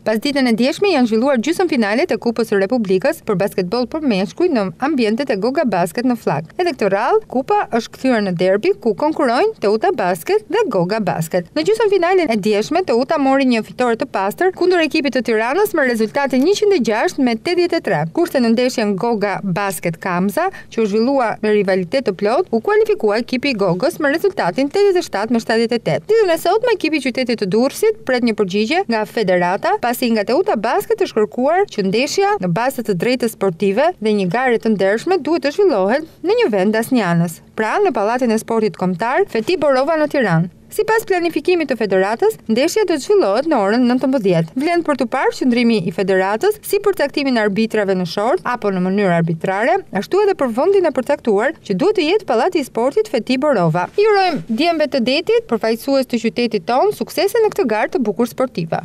Pasditen e djeshme janë zhvilluar gjysëmfinalet e Kupës së Republikës për basketboll për meshkuj në ambientet e Goga Basket në Fllakë. Edhe këtë radhë, kupa është kthyer në derbi ku konkurrojnë Teuta Basket dhe Goga Basket. Në gjysëmfinalen e djeshme, Teuta mori një fitore të pastër kundër ekipit të Tiranës me rezultatin njëqind e gjashtë me tetëdhjetë e tre, kurse në ndeshjen Goga Basket-Kamza, që u zhvillua me rivalitet të plotë, u kualifikua ekipi i Gogës me rezultatin tetëdhjetë e shtatë me shtatëdhjetë e tetë. Ditën e sotme ekipi i qytetit të Durrësit pret një përgjigje nga Federata, pasi nga Teuta Basket është kërkuar që ndeshja në bazë të së drejtës sportive dhe një gare të ndershme duhet të zhvillohet në një vend asnjanës, pra në Pallatin e Sportit Kombëtar Feti Borova në Tiranë. Sipas planifikimit të Federatës, ndeshja do të zhvillohet në orën nëntëmbëdhjetë. Vlen për t'u parë qëndrimi i Federatës si për caktimin e arbitrave në short apo në mënyrë arbitrare, ashtu edhe për vendin e përcaktuar që duhet të jetë Pallati i Sportit Feti Borova. I urojmë djemve të detit, përfaqësues të qytetit tonë, suksese në këtë garë të bukur sportive.